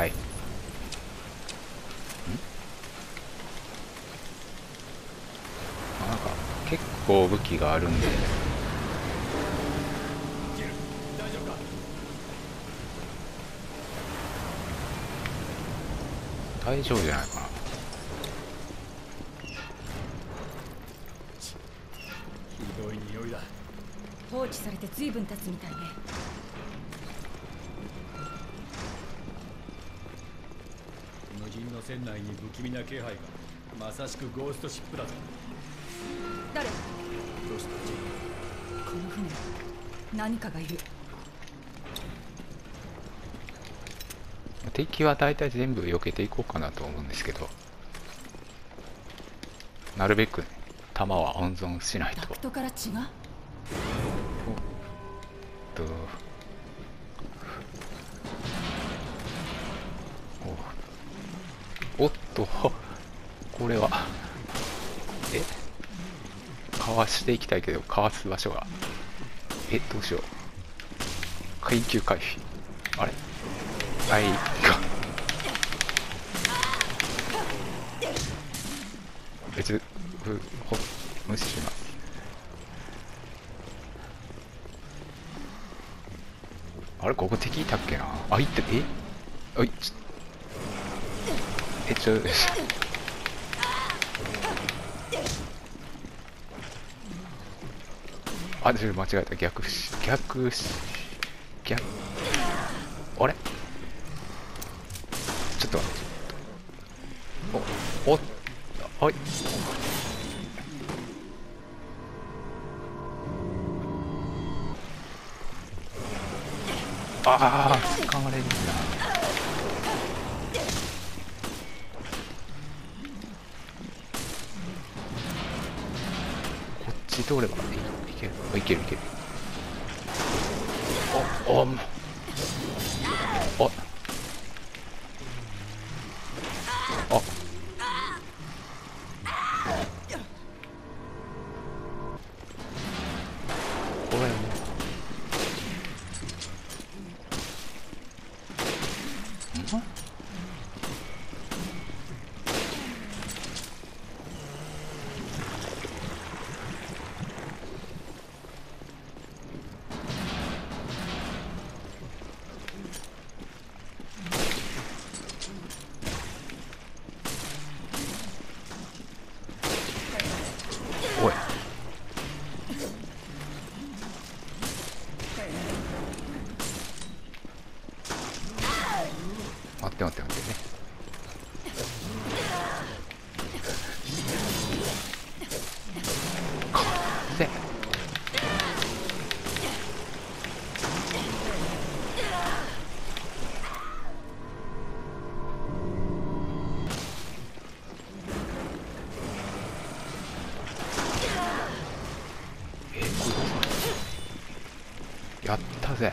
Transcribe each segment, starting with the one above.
はい。ん？なんか結構武器があるんで。大丈夫じゃないかな。ひどい匂いだ。放置されて随分経つみたいねの船内に不気味な気配がまさしくゴーストシップだぞ。誰？どうした？ジこの船何かがいる。敵は大体全部避けていこうかなと思うんですけどなるべくね弾は温存しないと。ダクトから血が？おっとこれはえかわしていきたいけどかわす場所がえどうしよう。緊急回避。あれ。はいか別ふほ無視します。あれここ敵いたっけな。あいってえ？あいちえちょあちょ間違えた。逆逆し逆。あれ？ちょっと待って。おおはい。ああ使われるんだこっち通ればいい。いける。あいける。いける。おおおあ。これもうん？やったぜ。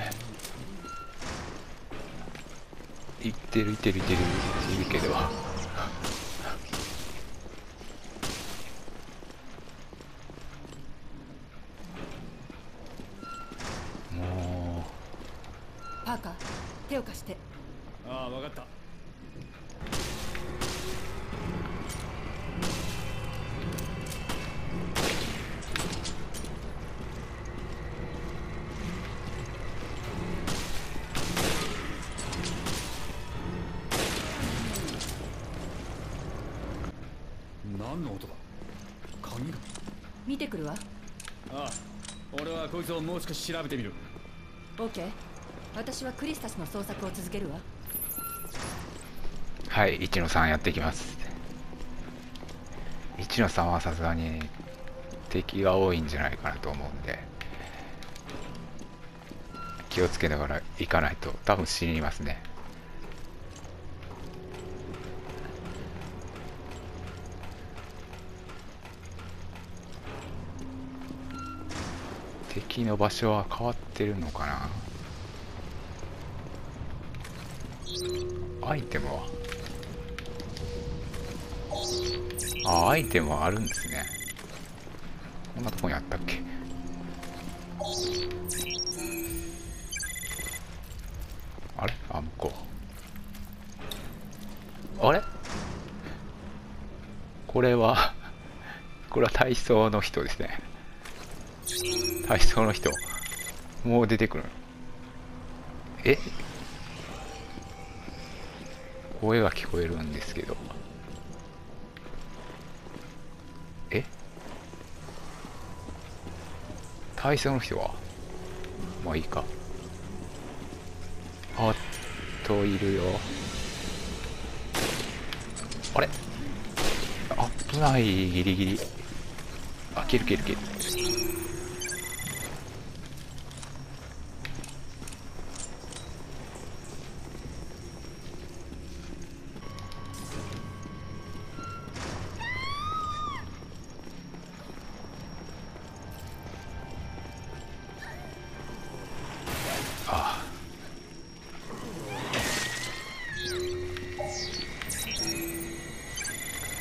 いってるいってるいってる。いるけど。もパーカー手を貸して。ああ分かった何の音だ？鍵が。見てくるわ。ああ俺はこいつをもう少し調べてみる。オーケー。私はクリスタスの捜索を続けるわ。うはい一野さんやってきます。一野さんはさすがに敵が多いんじゃないかなと思うんで気をつけながら行かないと多分死にますね敵の場所は変わってるのかな？アイテムは？あアイテムはあるんですね。こんなとこにあったっけ？あれ？あ向こう。あれ？これはこれは体操の人ですね。体操の人。もう出てくる。え？声が聞こえるんですけど。え？体操の人は？まあいいか。あっといるよ。あれ？危ない。ギリギリ。あ切る切る切る。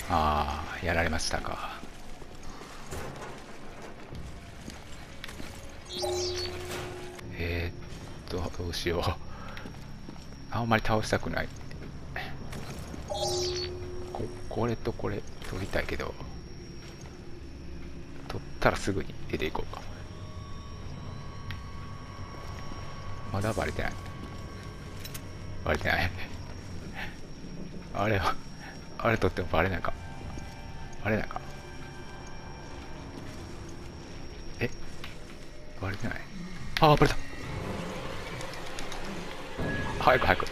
ああやられましたか。えー、っとどうしよう。あんまり倒したくない。ここれとこれ取りたいけど。取ったらすぐに出ていこうか。まだバレてない。バレてない。あれはあれ取ってもバレないか。バレないか。え？バレてない？ああバレた。早く早く。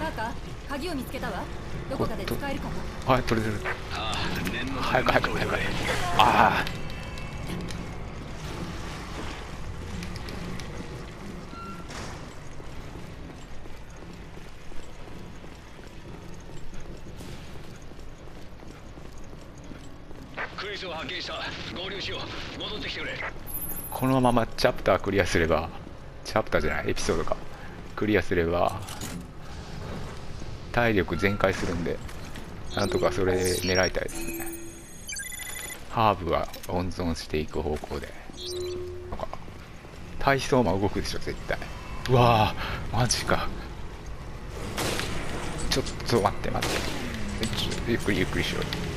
パーカ？ー鍵を見つけたわ。どこかで使えるかも。はい取れてる。ああ念の早く早く早く。ああを発見した。合流しよう。戻ってきてくれ。このままチャプタークリアすればチャプターじゃないエピソードか。クリアすれば体力全開するんでなんとかそれ狙いたいですね。ハーブは温存していく方向で。なんか体操マ動くでしょ絶対。うわーマジか。ちょっと待って待って。ゆっくりゆっくりしよう。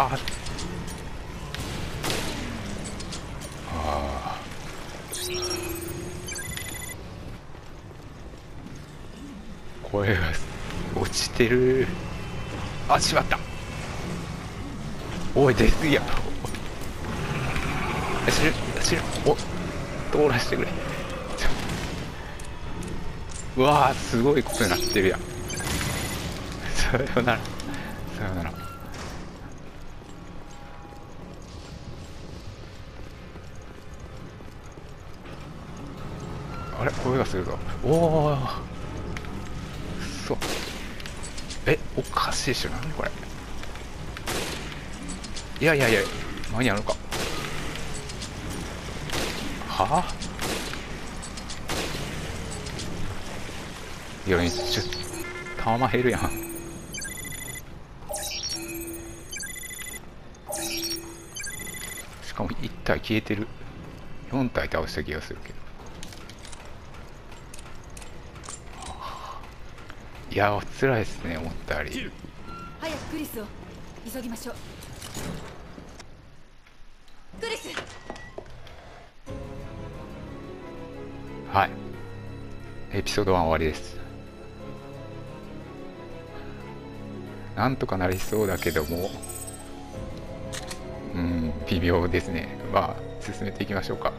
あ。あ声が落ちてる。あしまった。おい出すぎや走る走る。お通らせてくれ。うわーすごいことになってるやさよなら。さよなら。あれ？声がするぞ。おおそうえおかしいでしょ何これ。いやいやいや間に合うのか。はあ？いやめっちゃ弾減るやん。しかも1体消えてる。4体倒した気がするけど。いやおつらいですね思ったより。早くクリスを急ぎましょう。クリス！はい。エピソード1終わりです。なんとかなりそうだけどもうん微妙ですね。まあ進めていきましょうか